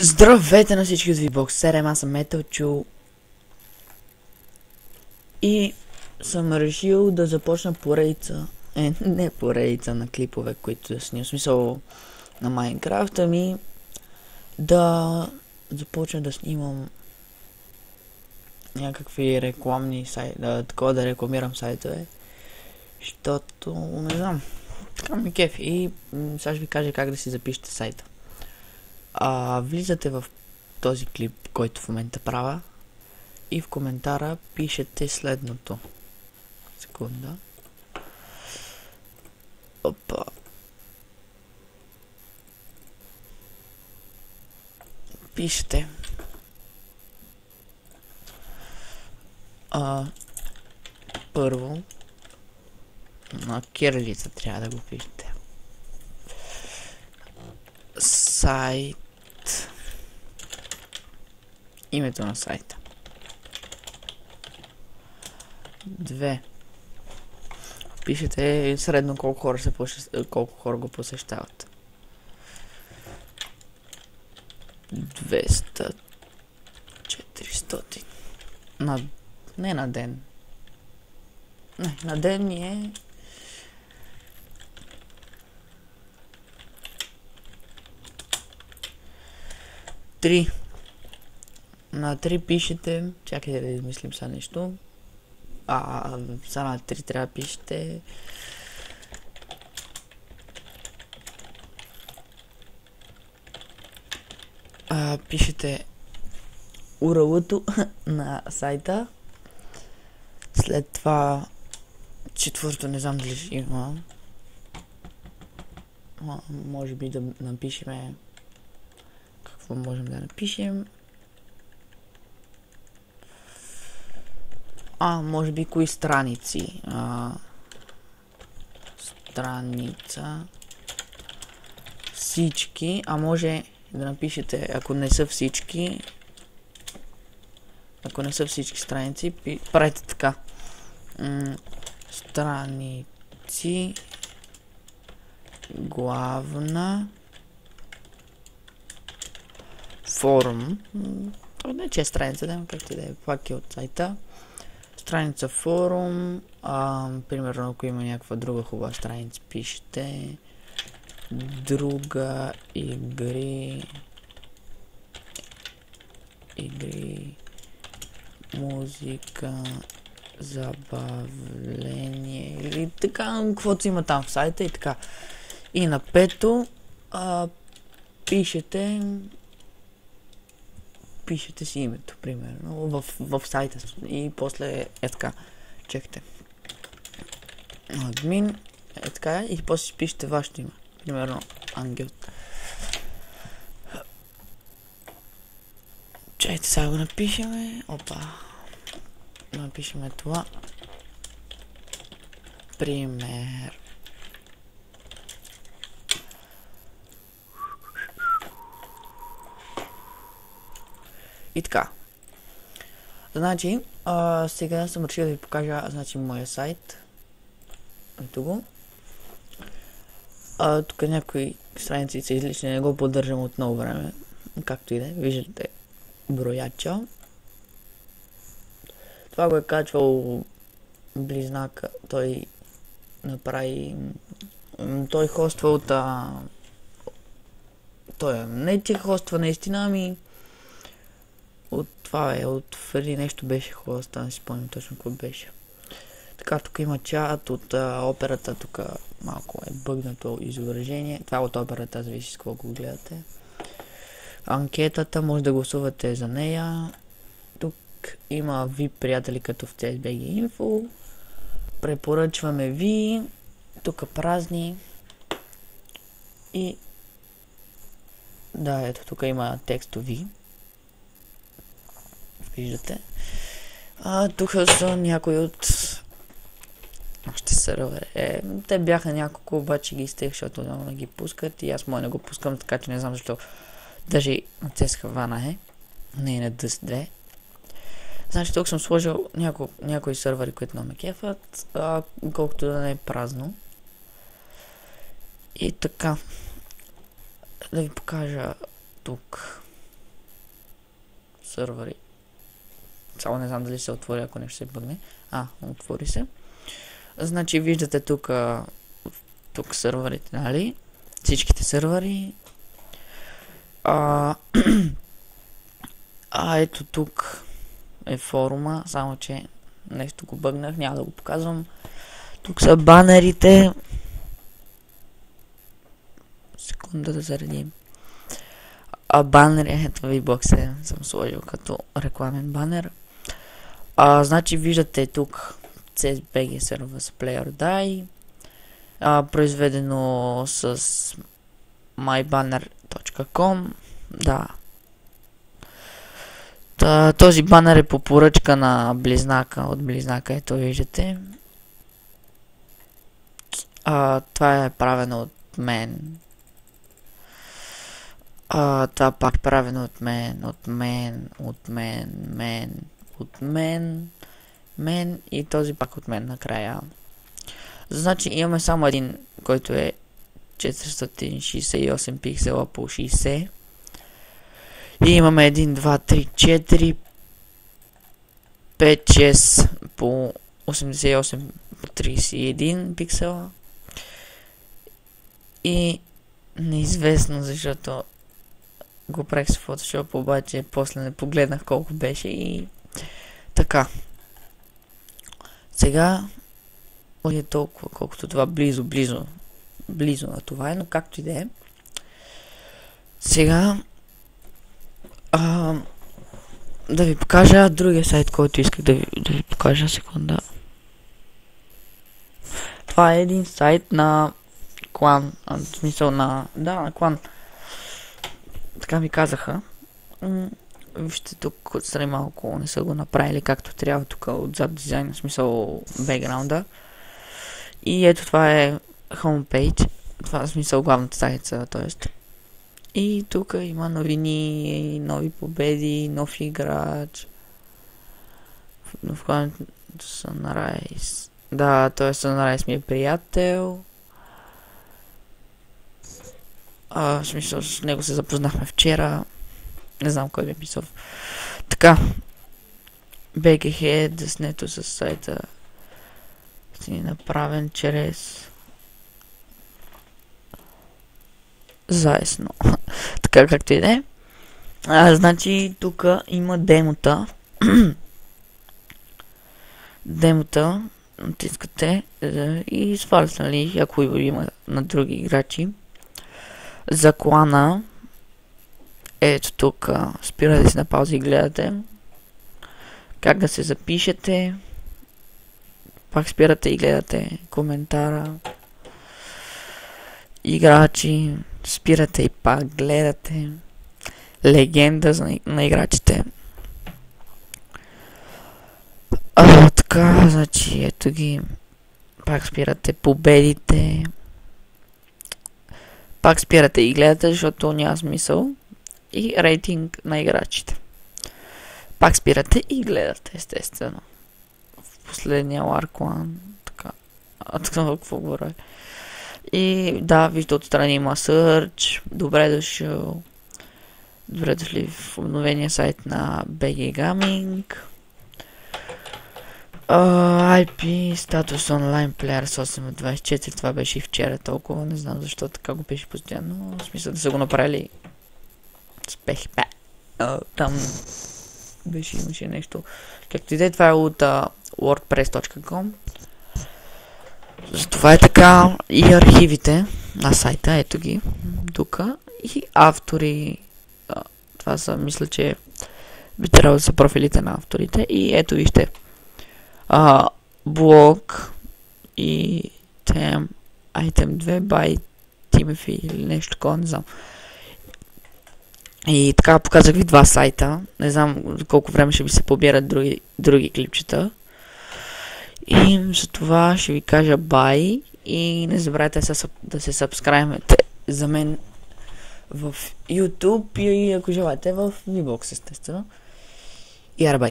Здравейте на всички от VBOX. 7, аз съм Металчо и съм решил да започна поредица, е, не поредица на клипове, които да снимам, смисъл на Майнкрафт, ами да започна да снимам някакви рекламни сайти, да, такова да рекламирам сайтове, защото не знам, така ми кеф. И сега ще ви кажа как да си запишете сайта. А, влизате в този клип, който в момента правя и в коментара пишете следното. Секунда. Опа. Пишете. А, първо на кирилица трябва да го пишете. Сайт. Името на сайта. Две. Пишете средно колко хора, се посещ... колко хора го посещават. 200. 400. На... Не на ден. Не, на ден ни е... Три. На 3 пишете, чакайте да измислим сега нещо. А, сега на 3 трябва да пишете. А, пишете URL-то на сайта. След това четвърто не знам дали има. А, може би да напишеме какво можем да напишем. А, може би кои страници. А, страница. Всички. А може да напишете, ако не са всички. Ако не са всички страници, правете така. М- страници. Главна. Форум. То не че е страница, да, както да е, пак е от сайта страница форум, а, примерно ако има някаква друга хубава страница, пишете. Друга игри. Игри. Музика. Забавление. Или така, каквото има там в сайта и така. И на пето а, пишете пишете си името, примерно, в, в сайта и после е така. Чекайте. Админ, е така, и после пишете вашето име. Примерно, Ангел. Чайте, сега го напишеме. Опа. Напишеме това. Пример. И така. Значи, а, сега съм решил да ви покажа значи, моя сайт. Ето го. А, тук някои страници са излишни, не го поддържам от много време. Както и да е, виждате брояча. Това го е качвал близнака. Той направи... Той хоства от... А... Той не че хоства наистина, ами от това е, от преди нещо беше хоста, не си спомням точно какво беше. Така, тук има чат от а, операта, тук малко е бъгнато изображение. Това е от операта, зависи с какво го гледате. Анкетата, може да гласувате за нея. Тук има ви приятели като в CSBG Info. Препоръчваме ви. Тук празни. И да, ето тук има текстови виждате. А, тук са някои от нашите сървъри. Е, те бяха няколко, обаче ги изтех, защото да ги пускат и аз мой не го пускам, така че не знам защо. Даже CS Havana е, не и на Dust 2. Значи тук съм сложил няко, някои сървъри, които не ме кефат, а, колкото да не е празно. И така, да ви покажа тук сървъри. Само не знам дали се отвори, ако нещо се бъгне. А, отвори се. Значи виждате тук тук сървърите, нали? Всичките сървъри. А, а ето тук е форума, само че нещо го бъгнах, няма да го показвам. Тук са банерите. Секунда да заредим. А банер, ето V-Box съм сложил като рекламен банер. А, значи виждате тук CSBG Service Player Die, а, произведено с mybanner.com. Да. Та, този банер е по поръчка на близнака, от близнака, ето виждате. А, това е правено от мен. А, това пак правено от мен, от мен, от мен, мен, от мен, мен и този пак от мен накрая. Значи имаме само един, който е 468 пиксела по 60. И имаме 1, 2, 3, 4, 5, 6 по 88 по 31 пиксела. И неизвестно, защото го правих с Photoshop, обаче после не погледнах колко беше и така. Сега е толкова, колкото това близо, близо, близо на това е, но както и да е. Сега а, да ви покажа другия сайт, който исках да ви, да ви покажа секунда. Това е един сайт на клан, в смисъл на, да, на клан. Така ми казаха. Вижте тук отстрани малко не са го направили както трябва тук отзад дизайн, в смисъл бекграунда. И ето това е homepage. Това е смисъл главната страница, т.е. И тук има новини, нови победи, нов играч. В който Sunrise. Да, той Sunrise ми е приятел. А, в смисъл, с него се запознахме вчера. Не знам кой ми е писал. Така. BGH е деснето с сайта си направен чрез заесно. така както и да е. Значи тук има демота. демота натискате и сваляте, нали, ако има на други играчи. За клана ето тук спирате си на пауза и гледате как да се запишете. Пак спирате и гледате коментара. Играчи. Спирате и пак гледате. Легенда на играчите. А, така, значи, ето ги. Пак спирате победите. Пак спирате и гледате, защото няма смисъл. И рейтинг на играчите. Пак спирате и гледате, естествено последния Ларклан. Така. А така какво говоря? И да, вижда отстрани има Search. Добре дошъл. Добре дошли в обновения сайт на BG Gaming. Uh, IP, статус онлайн, плеер с 8 от 24, това беше и вчера толкова, не знам защо така го беше постоянно, в смисъл да са го направили с PHP. Uh, там беше имаше нещо. Както и да е, това е от uh, wordpress.com. Това е така и архивите на сайта, ето ги, тук. И автори, а, това са, мисля, че би трябвало да са профилите на авторите. И ето вижте, а, блог и тем, item 2 by Timothy или нещо такова, не знам. И така показах ви два сайта. Не знам колко време ще ви се побират други, други клипчета. И за това ще ви кажа бай и не забравяйте да се сабскрайбвате за мен в YouTube и ако желаете в VBOX естествено. И арбай.